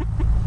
Ha ha ha!